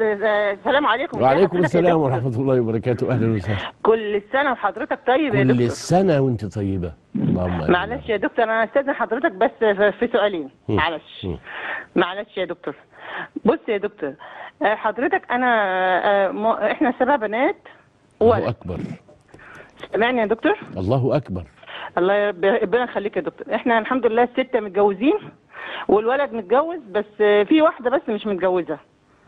السلام عليكم. وعليكم السلام؟ ورحمة الله وبركاته. أهلا وسهلا. كل سنه وحضرتك طيب يا كل دكتور؟ السنة وأنت طيبة. اللهم. معلش يا دكتور أنا أستاذن حضرتك بس في سؤالين. معلش. معلش يا دكتور. بص يا دكتور آه، حضرتك أنا آه، إحنا سبع بنات. الله أكبر. سامعني يا دكتور؟ الله أكبر. الله يا رب ربنا يخليك يا دكتور. إحنا الحمد لله الستة متجوزين والولد متجوز بس في واحدة بس مش متجوزة.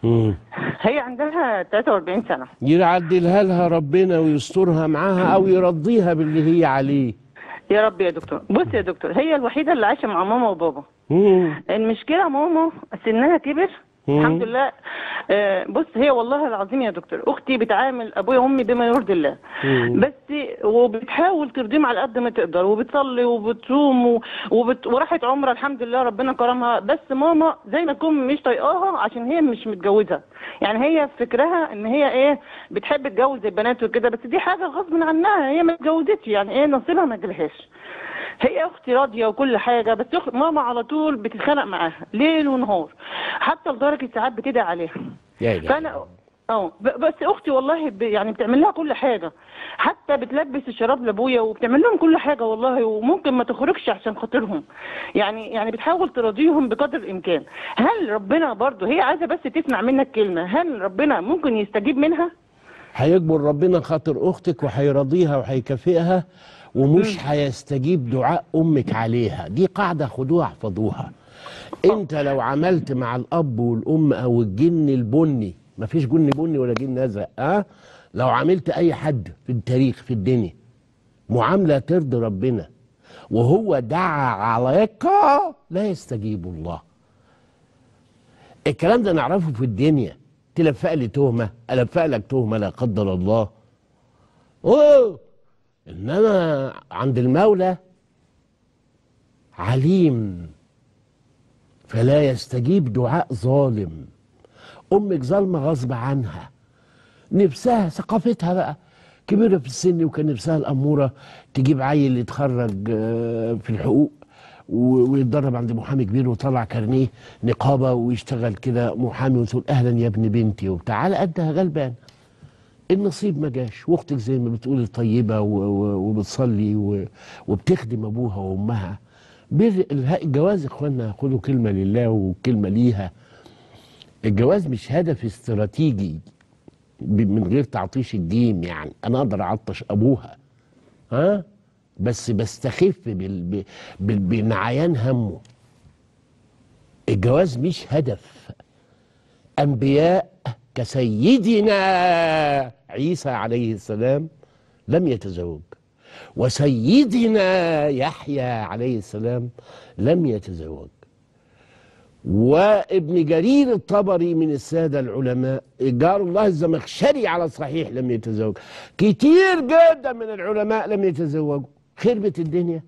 مم. هي عندها 43 سنة يعدلها لها ربنا ويسترها معاها أو يرضيها باللي هي عليه يا رب يا دكتور بص يا دكتور هي الوحيدة اللي عايشة مع ماما وبابا مم. المشكلة ماما سنها كبر. الحمد لله. آه، بص هي والله العظيم يا دكتور أختي بتعامل أبويا وأمي بما يرضي الله. مم. بس وبتحاول ترضيهم على قد ما تقدر وبتصلي وبتصوم و- وبت... وراحت عمرة الحمد لله ربنا كرمها. بس ماما زي ما تكون مش طايقاها عشان هي مش متجوزة. يعني هي فكرها إن هي إيه بتحب تجوز البنات وكده بس دي حاجة غصب عنها هي ما اتجوزتش. يعني إيه نصيبها ما جالهاش هي أختي راضية وكل حاجة بس ماما على طول بتتخانق معاها ليل ونهار حتى لدرجة ساعات بتدعي عليها. فأنا آه بس أختي والله ب... يعني بتعمل لها كل حاجة. حتى بتلبس الشراب لأبويا وبتعمل لهم كل حاجة والله وممكن ما تخرجش عشان خاطرهم. يعني يعني بتحاول تراضيهم بقدر الإمكان. هل ربنا برضه هي عايزة بس تسمع منك كلمة هل ربنا ممكن يستجيب منها؟ هيجبر ربنا خاطر أختك وهيرضيها وهيكافئها ومش هيستجيب دعاء أمك عليها. دي قاعدة خدوها احفظوها. أنت لو عملت مع الأب والأم أو الجن البني مفيش جن بني ولا جن ازرق آه؟ لو عملت أي حد في التاريخ في الدنيا معاملة ترضي ربنا وهو دعا عليك لا يستجيب الله. الكلام ده نعرفه في الدنيا. تلفق لي تهمة الفق لك تهمة لا قدر الله. أوه! إنما عند المولى عليم فلا يستجيب دعاء ظالم. أمك ظالمة غصب عنها. نفسها ثقافتها بقى كبيرة في السن وكان نفسها الأمورة تجيب عيل يتخرج آه، في الحقوق. ويتدرب عند محامي كبير وطلع كارنيه نقابة ويشتغل كده. محامي وتقول أهلا يا ابن بنتي وبتاع. على قدها غلبان. النصيب ما جاش. واختك زي ما بتقول و- وبتصلي وبتخدم أبوها وأمها. بر الجواز يا إخوانا خدوا كلمة لله وكلمة ليها. الجواز مش هدف استراتيجي من غير تعطيش الجيم يعني. أنا أقدر أعطش أبوها. ها؟ بس بستخف. بنعيان همه. الجواز مش هدف. أنبياء كسيدنا عيسى عليه السلام لم يتزوج وسيدنا يحيى عليه السلام لم يتزوج. وابن جرير الطبري من السادة العلماء جار الله الزمخشري على الصحيح لم يتزوج. كتير جدا من العلماء لم يتزوجوا. خربت الدنيا.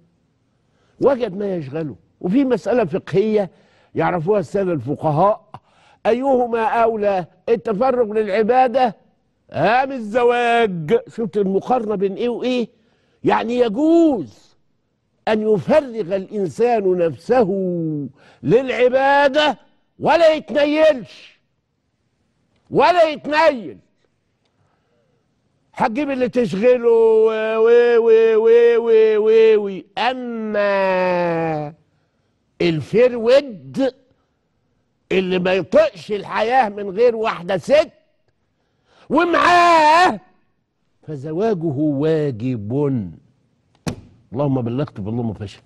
وجد ما يشغله. وفي مسألة فقهية يعرفوها السادة الفقهاء. أيهما أولى؟ التفرغ للعبادة أم الزواج؟ شفت المقارنة بين إيه وإيه؟ يعني يجوز أن يفرغ الإنسان نفسه للعبادة ولا يتنيلش. ولا يتنيل. هتجيب اللي تشغله و و و و و و أما الفرود اللي ما يطقش الحياة من غير واحدة ست ومعاه فزواجه واجب. اللهم بلغت اللهم فشل